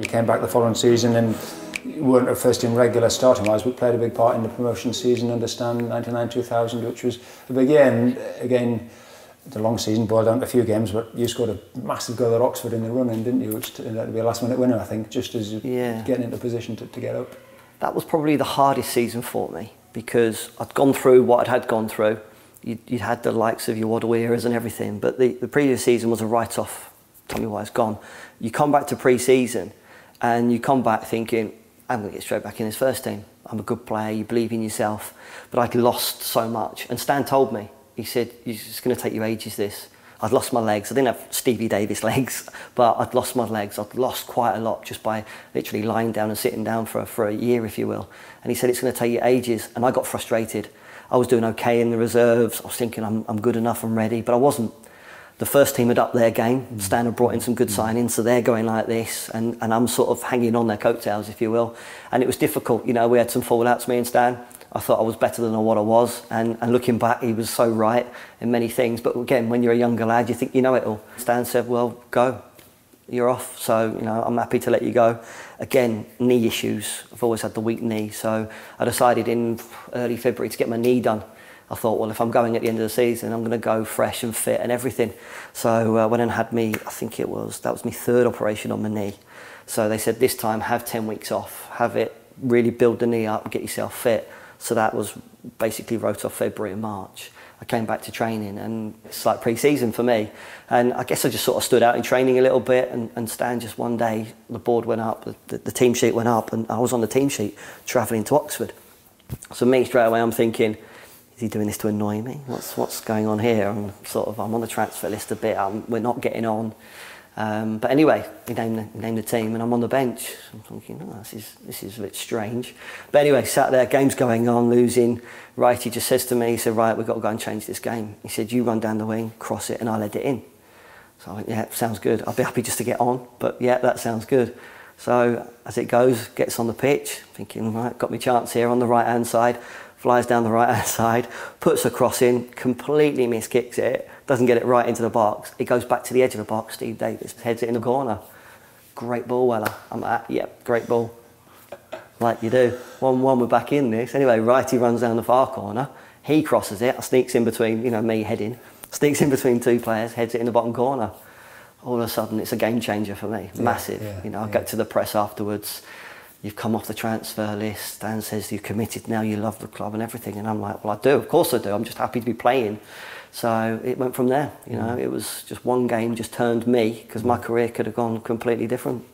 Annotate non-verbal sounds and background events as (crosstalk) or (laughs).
came back the following season and weren't at first in regular starting wise, but played a big part in the promotion season under Stan 99-2000, which was a big year. And uh, again, the long season boiled down to a few games, but you scored a massive goal at Oxford in the run-in, didn't you? Which turned out to be a last-minute winner, I think, just as you're Yeah. getting into position to, to get up. that was probably the hardest season for me because I'd gone through what I'd had gone through. You'd, you'd had the likes of your Waddle eras and everything, but the, the previous season was a write-off. Tommy White's gone. You come back to pre-season and you come back thinking, I'm going to get straight back in his first team. I'm a good player, you believe in yourself. But I'd lost so much. And Stan told me, he said, it's going to take you ages this. I'd lost my legs. I didn't have Stevie Davis (laughs) legs, but I'd lost my legs. I'd lost quite a lot just by literally lying down and sitting down for, for a year, if you will. And he said, it's going to take you ages. And I got frustrated. I was doing okay in the reserves. I was thinking I'm, I'm good enough, I'm ready, but I wasn't. The first team had up their game. Stan had brought in some good mm. signings, so they're going like this, and, and I'm sort of hanging on their coattails, if you will. And it was difficult. You know, we had some fallouts, me and Stan. I thought I was better than what I was, and, and looking back, he was so right in many things. But again, when you're a younger lad, you think you know it all. Stan said, "Well, go, you're off." So you know, I'm happy to let you go. Again, knee issues. I've always had the weak knee, so I decided in early February to get my knee done. I thought, well, if I'm going at the end of the season, I'm going to go fresh and fit and everything. So I uh, went and had me, I think it was, that was my third operation on my knee. So they said this time have 10 weeks off, have it, really build the knee up, get yourself fit. So that was basically wrote off February and March. I came back to training and it's like pre-season for me. And I guess I just sort of stood out in training a little bit and, and Stan just one day, the board went up, the, the team sheet went up and I was on the team sheet travelling to Oxford. So me straight away I'm thinking, is he doing this to annoy me? What's what's going on here? I'm sort of I'm on the transfer list a bit. I'm, we're not getting on. Um, but anyway, he named, the, he named the team and I'm on the bench. I'm thinking, oh, this is this is a bit strange. But anyway, sat there, game's going on, losing. Right, he just says to me, he said, right, we've got to go and change this game. He said, you run down the wing, cross it, and I'll let it in. So I went, yeah, sounds good. I'll be happy just to get on, but yeah, that sounds good. So as it goes, gets on the pitch, thinking, right, got my chance here on the right hand side, flies down the right hand side, puts a cross in, completely miskicks it, doesn't get it right into the box. It goes back to the edge of the box. Steve Davis heads it in the corner. Great ball, Weller. I'm like, yep, great ball. Like you do. 1 1, we're back in this. Anyway, Wrighty runs down the far corner. He crosses it, sneaks in between, you know, me heading, sneaks in between two players, heads it in the bottom corner. All of a sudden, it's a game changer for me. Massive. yeah, you know, I yeah. get to the press afterwards. You've come off the transfer list. Stan says you're committed now. You love the club and everything. And I'm like, well, I do. Of course I do. I'm just happy to be playing. So it went from there. You know, mm. it was just one game just turned me because my mm. career could have gone completely different.